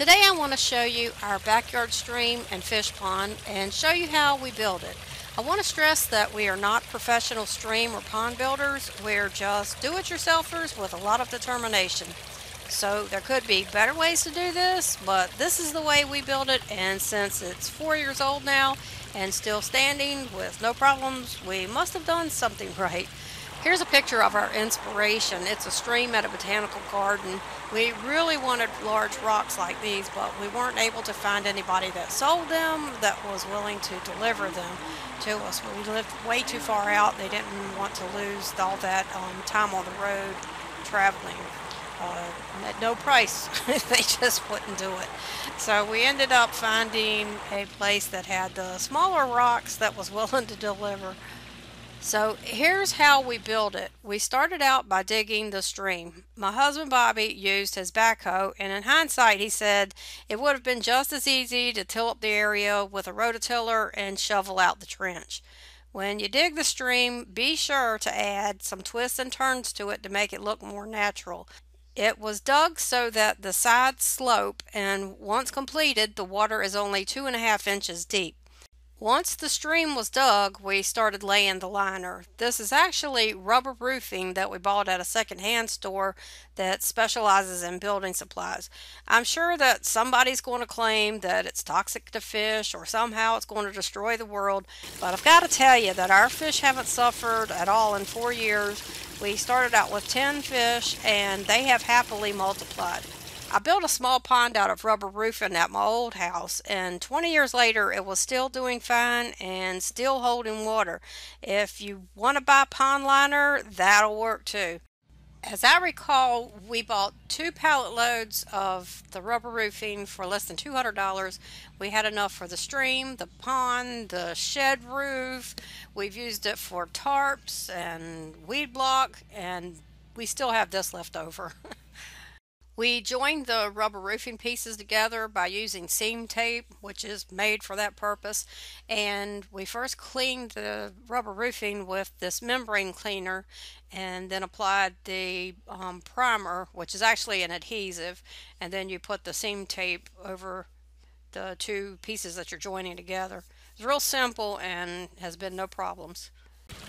Today I want to show you our backyard stream and fish pond and show you how we build it. I want to stress that we are not professional stream or pond builders. We're just do-it-yourselfers with a lot of determination. So there could be better ways to do this, but this is the way we build it and since it's four years old now and still standing with no problems, we must have done something right. Here's a picture of our inspiration. It's a stream at a botanical garden. We really wanted large rocks like these, but we weren't able to find anybody that sold them that was willing to deliver them to us. We lived way too far out. They didn't want to lose all that um, time on the road traveling uh, at no price. they just wouldn't do it. So we ended up finding a place that had the smaller rocks that was willing to deliver so here's how we build it. We started out by digging the stream. My husband Bobby used his backhoe and in hindsight he said it would have been just as easy to till up the area with a rototiller and shovel out the trench. When you dig the stream, be sure to add some twists and turns to it to make it look more natural. It was dug so that the sides slope and once completed the water is only two and a half inches deep. Once the stream was dug, we started laying the liner. This is actually rubber roofing that we bought at a secondhand store that specializes in building supplies. I'm sure that somebody's going to claim that it's toxic to fish or somehow it's going to destroy the world, but I've got to tell you that our fish haven't suffered at all in four years. We started out with 10 fish and they have happily multiplied. I built a small pond out of rubber roofing at my old house, and 20 years later, it was still doing fine and still holding water. If you want to buy pond liner, that'll work too. As I recall, we bought two pallet loads of the rubber roofing for less than $200. We had enough for the stream, the pond, the shed roof. We've used it for tarps and weed block, and we still have this left over. We joined the rubber roofing pieces together by using seam tape, which is made for that purpose. And we first cleaned the rubber roofing with this membrane cleaner and then applied the um, primer, which is actually an adhesive. And then you put the seam tape over the two pieces that you're joining together. It's real simple and has been no problems.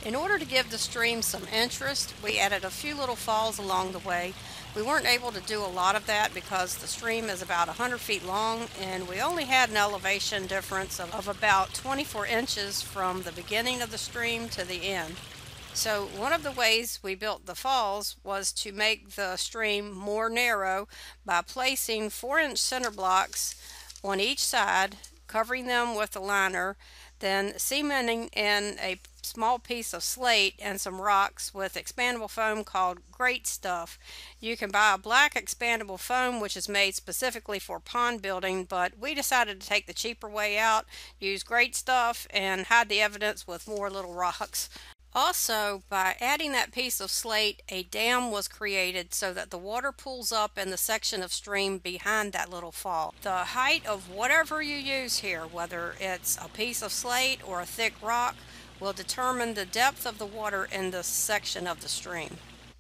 In order to give the stream some interest, we added a few little falls along the way. We weren't able to do a lot of that because the stream is about 100 feet long and we only had an elevation difference of, of about 24 inches from the beginning of the stream to the end. So one of the ways we built the falls was to make the stream more narrow by placing 4 inch cinder blocks on each side, covering them with a liner, then cementing in a small piece of slate and some rocks with expandable foam called Great Stuff. You can buy a black expandable foam which is made specifically for pond building, but we decided to take the cheaper way out, use Great Stuff, and hide the evidence with more little rocks. Also, by adding that piece of slate, a dam was created so that the water pools up in the section of stream behind that little fall. The height of whatever you use here, whether it's a piece of slate or a thick rock, will determine the depth of the water in this section of the stream.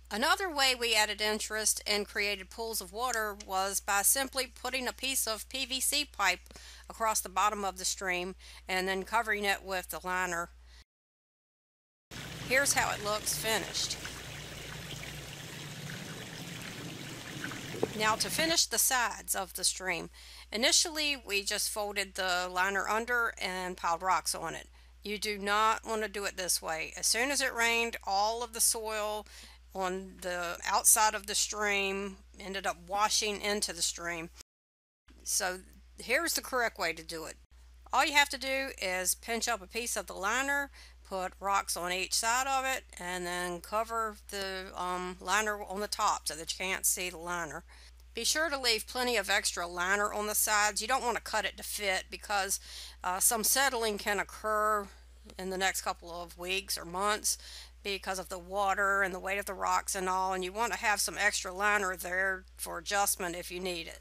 Another way we added interest and created pools of water was by simply putting a piece of PVC pipe across the bottom of the stream and then covering it with the liner. Here's how it looks finished. Now to finish the sides of the stream, initially we just folded the liner under and piled rocks on it. You do not want to do it this way. As soon as it rained, all of the soil on the outside of the stream ended up washing into the stream. So here's the correct way to do it. All you have to do is pinch up a piece of the liner, put rocks on each side of it, and then cover the um, liner on the top so that you can't see the liner. Be sure to leave plenty of extra liner on the sides. You don't want to cut it to fit because uh, some settling can occur in the next couple of weeks or months because of the water and the weight of the rocks and all and you want to have some extra liner there for adjustment if you need it.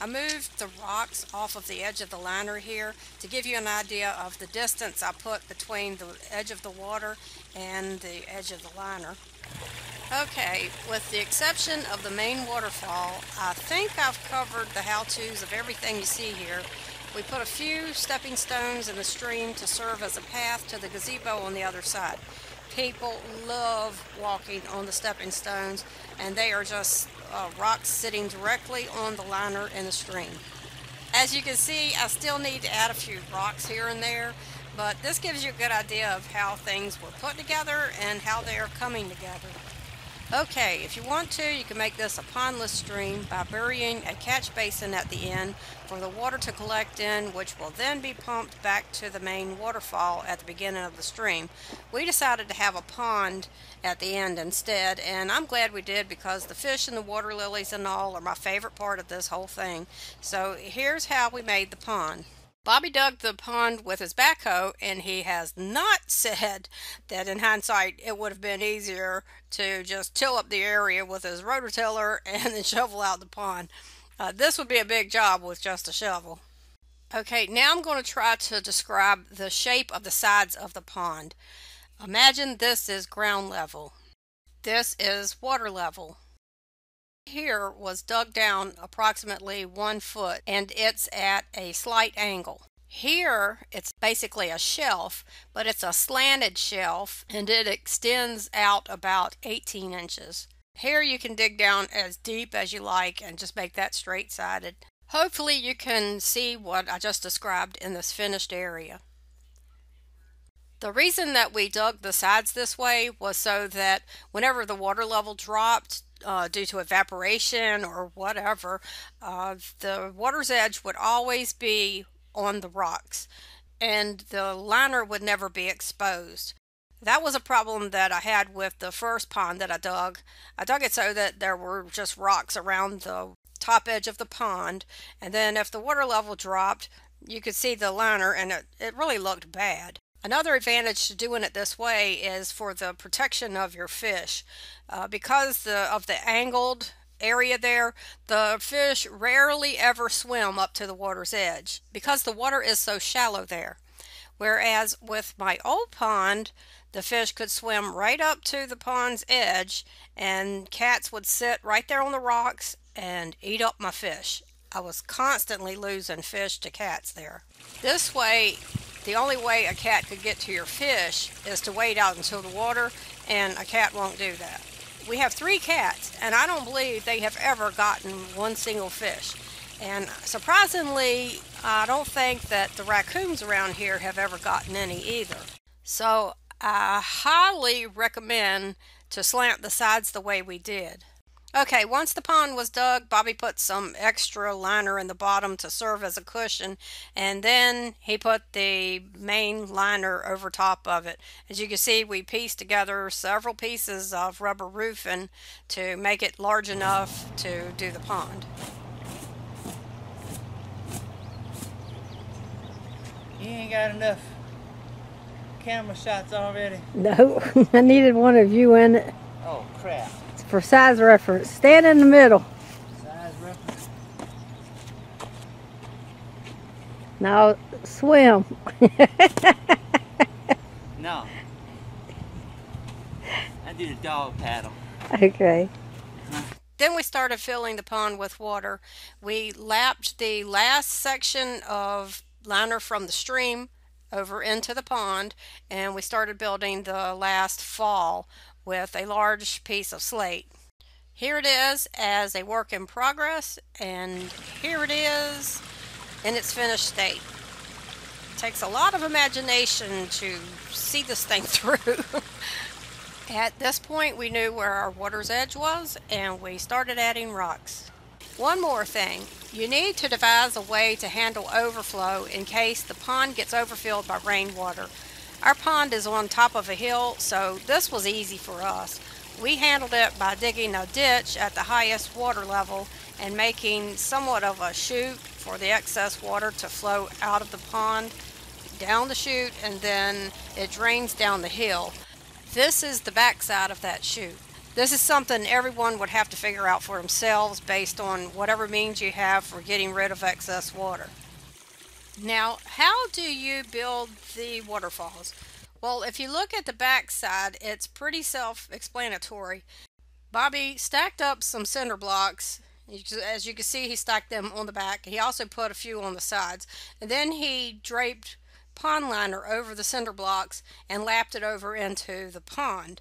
I moved the rocks off of the edge of the liner here to give you an idea of the distance I put between the edge of the water and the edge of the liner. Okay, with the exception of the main waterfall, I think I've covered the how-tos of everything you see here. We put a few stepping stones in the stream to serve as a path to the gazebo on the other side. People love walking on the stepping stones and they are just uh, rocks sitting directly on the liner in the stream. As you can see, I still need to add a few rocks here and there, but this gives you a good idea of how things were put together and how they are coming together. Okay, if you want to, you can make this a pondless stream by burying a catch basin at the end for the water to collect in, which will then be pumped back to the main waterfall at the beginning of the stream. We decided to have a pond at the end instead, and I'm glad we did because the fish and the water lilies and all are my favorite part of this whole thing. So here's how we made the pond. Bobby dug the pond with his backhoe, and he has not said that in hindsight it would have been easier to just till up the area with his rototiller and then shovel out the pond. Uh, this would be a big job with just a shovel. Okay, now I'm going to try to describe the shape of the sides of the pond. Imagine this is ground level. This is water level here was dug down approximately one foot and it's at a slight angle. Here, it's basically a shelf, but it's a slanted shelf and it extends out about 18 inches. Here you can dig down as deep as you like and just make that straight sided. Hopefully you can see what I just described in this finished area. The reason that we dug the sides this way was so that whenever the water level dropped, uh, due to evaporation or whatever, uh, the water's edge would always be on the rocks and the liner would never be exposed. That was a problem that I had with the first pond that I dug. I dug it so that there were just rocks around the top edge of the pond, and then if the water level dropped, you could see the liner and it, it really looked bad. Another advantage to doing it this way is for the protection of your fish. Uh, because the, of the angled area there, the fish rarely ever swim up to the water's edge because the water is so shallow there. Whereas with my old pond, the fish could swim right up to the pond's edge and cats would sit right there on the rocks and eat up my fish. I was constantly losing fish to cats there. This way, the only way a cat could get to your fish is to wade out until the water, and a cat won't do that. We have three cats, and I don't believe they have ever gotten one single fish. And surprisingly, I don't think that the raccoons around here have ever gotten any either. So I highly recommend to slant the sides the way we did. Okay, once the pond was dug, Bobby put some extra liner in the bottom to serve as a cushion, and then he put the main liner over top of it. As you can see, we pieced together several pieces of rubber roofing to make it large enough to do the pond. You ain't got enough camera shots already? No, I needed one of you in it. Oh, crap for size reference. Stand in the middle. Size reference. Now swim. no. I do the dog paddle. Okay. Then we started filling the pond with water. We lapped the last section of liner from the stream over into the pond and we started building the last fall with a large piece of slate. Here it is as a work in progress and here it is in its finished state. It takes a lot of imagination to see this thing through. At this point we knew where our water's edge was and we started adding rocks. One more thing, you need to devise a way to handle overflow in case the pond gets overfilled by rainwater. Our pond is on top of a hill, so this was easy for us. We handled it by digging a ditch at the highest water level and making somewhat of a chute for the excess water to flow out of the pond down the chute and then it drains down the hill. This is the backside of that chute. This is something everyone would have to figure out for themselves based on whatever means you have for getting rid of excess water. Now, how do you build the waterfalls? Well, if you look at the back side, it's pretty self-explanatory. Bobby stacked up some cinder blocks. As you can see, he stacked them on the back. He also put a few on the sides. And then he draped pond liner over the cinder blocks and lapped it over into the pond.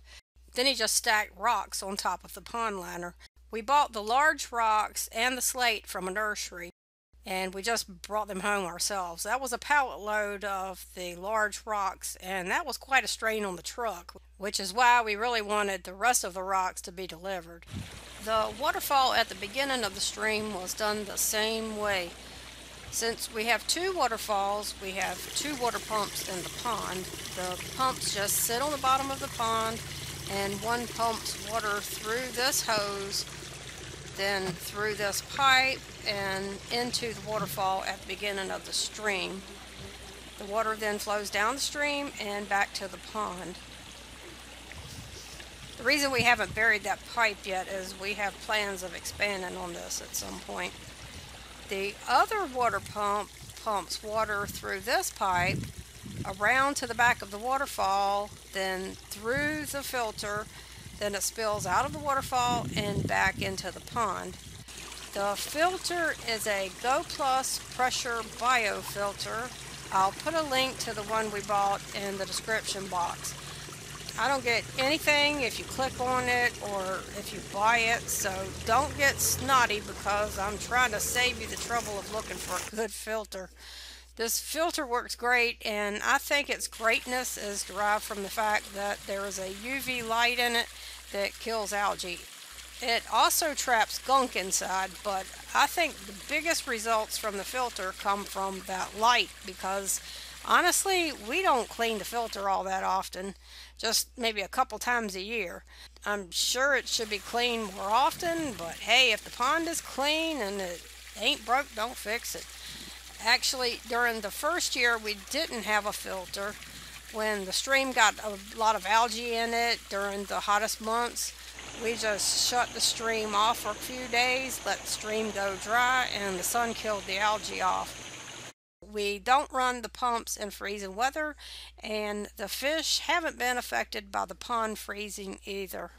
Then he just stacked rocks on top of the pond liner. We bought the large rocks and the slate from a nursery and we just brought them home ourselves. That was a pallet load of the large rocks, and that was quite a strain on the truck, which is why we really wanted the rest of the rocks to be delivered. The waterfall at the beginning of the stream was done the same way. Since we have two waterfalls, we have two water pumps in the pond. The pumps just sit on the bottom of the pond, and one pumps water through this hose then through this pipe and into the waterfall at the beginning of the stream. The water then flows down the stream and back to the pond. The reason we haven't buried that pipe yet is we have plans of expanding on this at some point. The other water pump pumps water through this pipe around to the back of the waterfall, then through the filter then it spills out of the waterfall and back into the pond. The filter is a Goplus pressure biofilter. I'll put a link to the one we bought in the description box. I don't get anything if you click on it or if you buy it, so don't get snotty because I'm trying to save you the trouble of looking for a good filter. This filter works great, and I think its greatness is derived from the fact that there is a UV light in it that kills algae. It also traps gunk inside, but I think the biggest results from the filter come from that light because honestly, we don't clean the filter all that often, just maybe a couple times a year. I'm sure it should be cleaned more often, but hey, if the pond is clean and it ain't broke, don't fix it. Actually, during the first year, we didn't have a filter. When the stream got a lot of algae in it during the hottest months, we just shut the stream off for a few days, let the stream go dry, and the sun killed the algae off. We don't run the pumps in freezing weather, and the fish haven't been affected by the pond freezing either.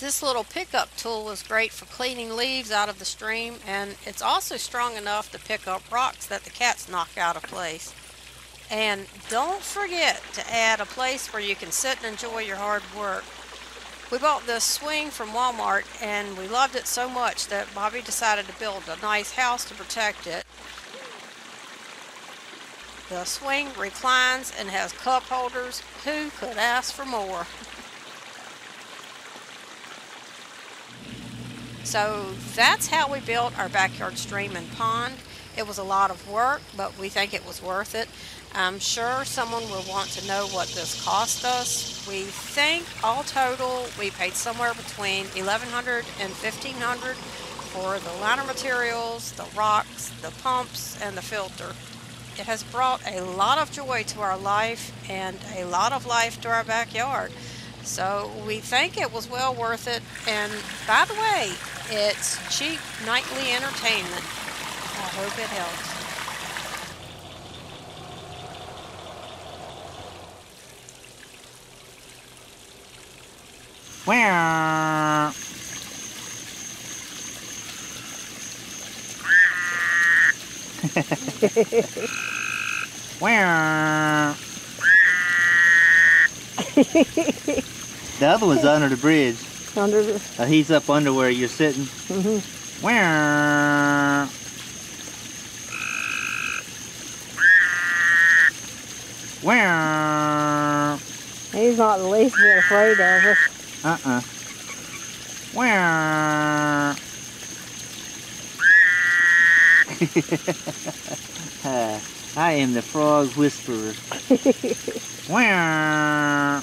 This little pickup tool is great for cleaning leaves out of the stream and it's also strong enough to pick up rocks that the cats knock out of place. And don't forget to add a place where you can sit and enjoy your hard work. We bought this swing from Walmart and we loved it so much that Bobby decided to build a nice house to protect it. The swing reclines and has cup holders. Who could ask for more? So that's how we built our backyard stream and pond. It was a lot of work, but we think it was worth it. I'm sure someone will want to know what this cost us. We think all total we paid somewhere between 1100 and 1500 for the liner materials, the rocks, the pumps, and the filter. It has brought a lot of joy to our life and a lot of life to our backyard. So we think it was well worth it. And by the way, it's cheap nightly entertainment. I hope it helps. Where? Where? the other one's under the bridge. Under the. Uh, he's up under where you're sitting. Mm-hmm. Where? Where? He's not the least bit afraid of us. Uh-uh. Where? uh, I am the frog whisperer. Where?